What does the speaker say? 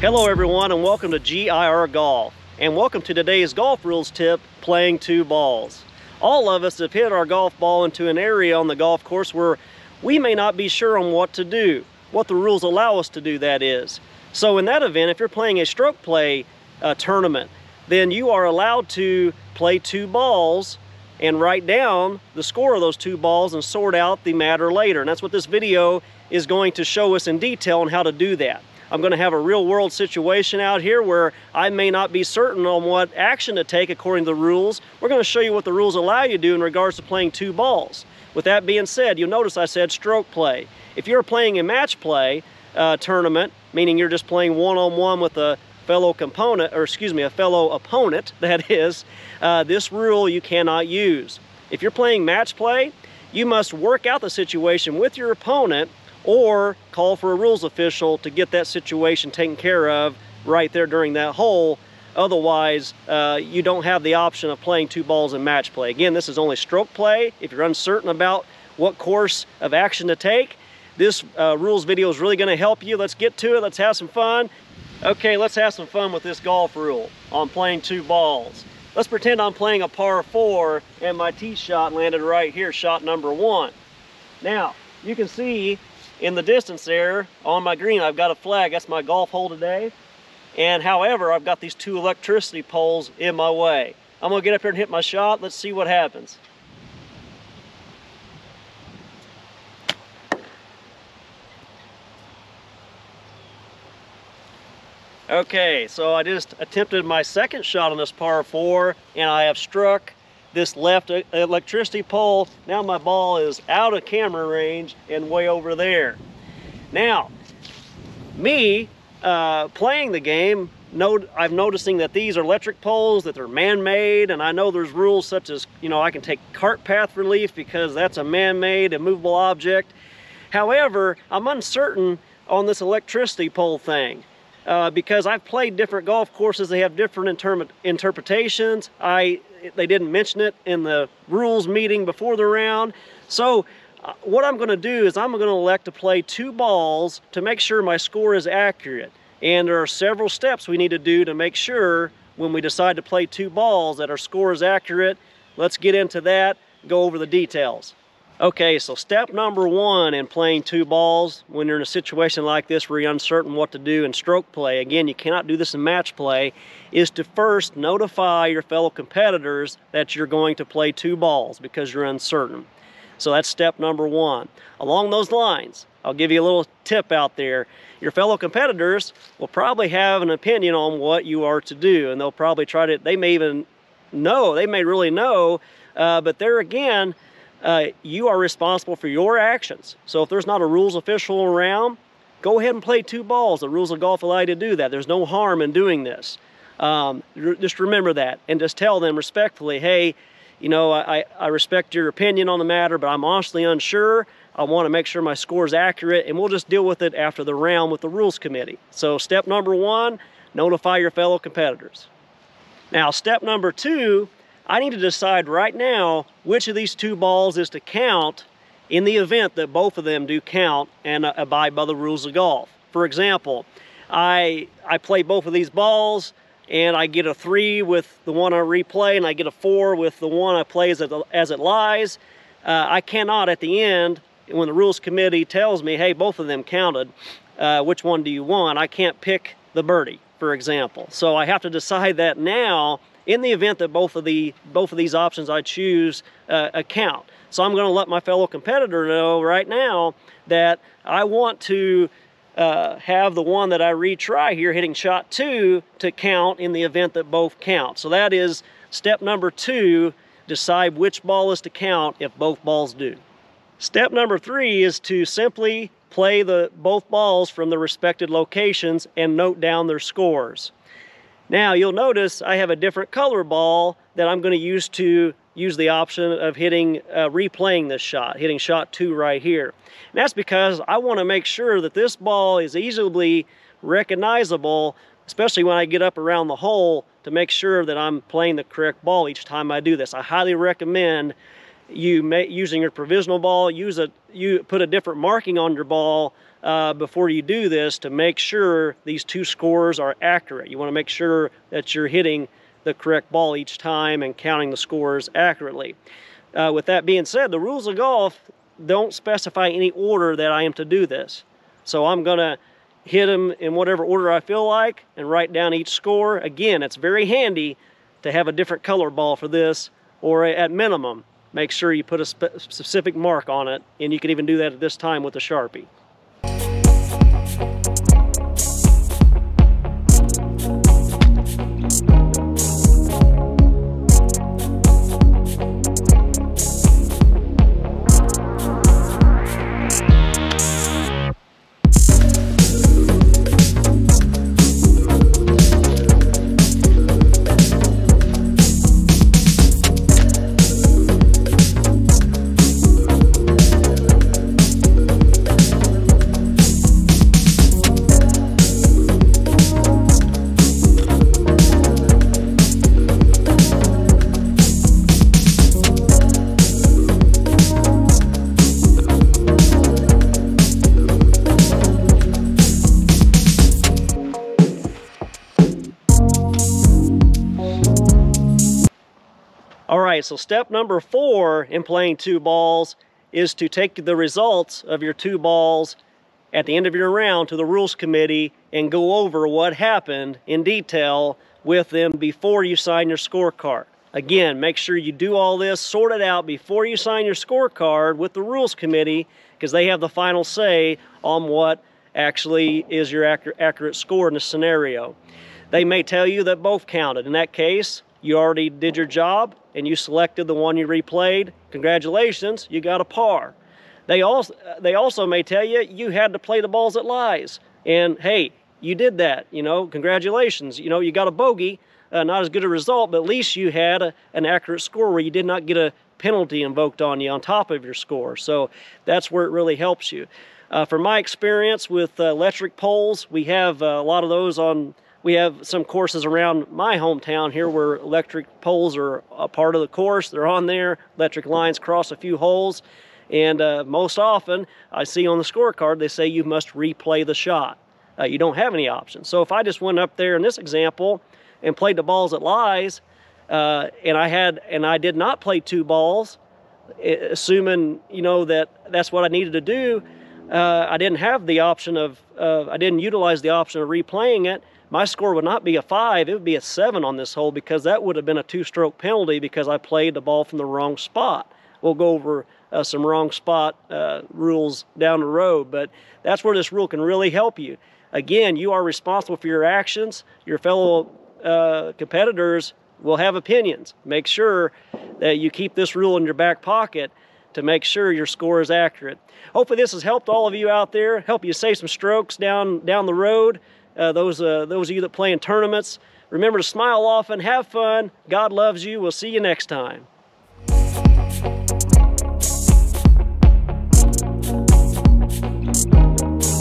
Hello everyone and welcome to GIR Golf and welcome to today's golf rules tip, playing two balls. All of us have hit our golf ball into an area on the golf course where we may not be sure on what to do, what the rules allow us to do that is. So in that event, if you're playing a stroke play uh, tournament, then you are allowed to play two balls and write down the score of those two balls and sort out the matter later. And that's what this video is going to show us in detail on how to do that. I'm going to have a real world situation out here where I may not be certain on what action to take according to the rules. We're going to show you what the rules allow you to do in regards to playing two balls. With that being said, you'll notice I said stroke play. If you're playing a match play uh, tournament, meaning you're just playing one-on-one -on -one with a fellow component, or excuse me, a fellow opponent, that is, uh, this rule you cannot use. If you're playing match play, you must work out the situation with your opponent or call for a rules official to get that situation taken care of right there during that hole. Otherwise, uh, you don't have the option of playing two balls in match play. Again, this is only stroke play. If you're uncertain about what course of action to take, this uh, rules video is really gonna help you. Let's get to it, let's have some fun. Okay, let's have some fun with this golf rule on playing two balls. Let's pretend I'm playing a par four and my tee shot landed right here, shot number one. Now, you can see in the distance there on my green I've got a flag. That's my golf hole today. And however I've got these two electricity poles in my way. I'm gonna get up here and hit my shot. Let's see what happens. Okay, so I just attempted my second shot on this par four and I have struck this left electricity pole. Now my ball is out of camera range and way over there. Now, me uh, playing the game, note, I'm noticing that these are electric poles, that they're man-made, and I know there's rules such as, you know, I can take cart path relief because that's a man-made, immovable object. However, I'm uncertain on this electricity pole thing. Uh, because I've played different golf courses, they have different inter interpretations. I they didn't mention it in the rules meeting before the round. So uh, what I'm gonna do is I'm gonna elect to play two balls to make sure my score is accurate. And there are several steps we need to do to make sure when we decide to play two balls that our score is accurate. Let's get into that, go over the details. Okay, so step number one in playing two balls when you're in a situation like this where you're uncertain what to do in stroke play, again, you cannot do this in match play, is to first notify your fellow competitors that you're going to play two balls because you're uncertain. So that's step number one. Along those lines, I'll give you a little tip out there. Your fellow competitors will probably have an opinion on what you are to do, and they'll probably try to, they may even know, they may really know, uh, but there again, uh, you are responsible for your actions. So if there's not a rules official around, go ahead and play two balls. The rules of golf allow you to do that. There's no harm in doing this. Um, just remember that and just tell them respectfully, hey, you know, I, I respect your opinion on the matter, but I'm honestly unsure. I want to make sure my score is accurate, and we'll just deal with it after the round with the rules committee. So step number one, notify your fellow competitors. Now, step number two I need to decide right now which of these two balls is to count in the event that both of them do count and uh, abide by the rules of golf. For example, I, I play both of these balls and I get a three with the one I replay and I get a four with the one I play as it, as it lies. Uh, I cannot at the end, when the rules committee tells me, hey, both of them counted, uh, which one do you want? I can't pick the birdie, for example. So I have to decide that now in the event that both of the both of these options I choose uh, account. So I'm going to let my fellow competitor know right now that I want to uh, have the one that I retry here hitting shot two to count in the event that both count. So that is step number two, decide which ball is to count if both balls do. Step number three is to simply play the both balls from the respected locations and note down their scores. Now you'll notice I have a different color ball that I'm going to use to use the option of hitting, uh, replaying this shot, hitting shot two right here. And that's because I want to make sure that this ball is easily recognizable, especially when I get up around the hole to make sure that I'm playing the correct ball each time I do this. I highly recommend you may, using your provisional ball, use a you put a different marking on your ball uh, before you do this to make sure these two scores are accurate. You want to make sure that you're hitting the correct ball each time and counting the scores accurately. Uh, with that being said, the rules of golf don't specify any order that I am to do this. So I'm going to hit them in whatever order I feel like and write down each score. Again, it's very handy to have a different color ball for this or at minimum, make sure you put a spe specific mark on it and you can even do that at this time with a Sharpie. All right, so step number four in playing two balls is to take the results of your two balls at the end of your round to the rules committee and go over what happened in detail with them before you sign your scorecard. Again, make sure you do all this, sort it out before you sign your scorecard with the rules committee because they have the final say on what actually is your accurate score in the scenario. They may tell you that both counted. In that case, you already did your job and you selected the one you replayed, congratulations, you got a par. They also, they also may tell you you had to play the balls at lies. And hey, you did that, you know, congratulations. You know, you got a bogey, uh, not as good a result, but at least you had a, an accurate score where you did not get a penalty invoked on you on top of your score. So that's where it really helps you. Uh, from my experience with uh, electric poles, we have uh, a lot of those on we have some courses around my hometown here where electric poles are a part of the course. They're on there. Electric lines cross a few holes. And uh, most often, I see on the scorecard, they say you must replay the shot. Uh, you don't have any options. So if I just went up there in this example and played the balls at lies, uh, and I had and I did not play two balls, assuming you know that that's what I needed to do, uh, I didn't have the option of I didn't utilize the option of replaying it my score would not be a five, it would be a seven on this hole because that would have been a two stroke penalty because I played the ball from the wrong spot. We'll go over uh, some wrong spot uh, rules down the road, but that's where this rule can really help you. Again, you are responsible for your actions. Your fellow uh, competitors will have opinions. Make sure that you keep this rule in your back pocket to make sure your score is accurate. Hopefully this has helped all of you out there, help you save some strokes down, down the road uh, those, uh, those of you that play in tournaments. Remember to smile often, have fun. God loves you. We'll see you next time.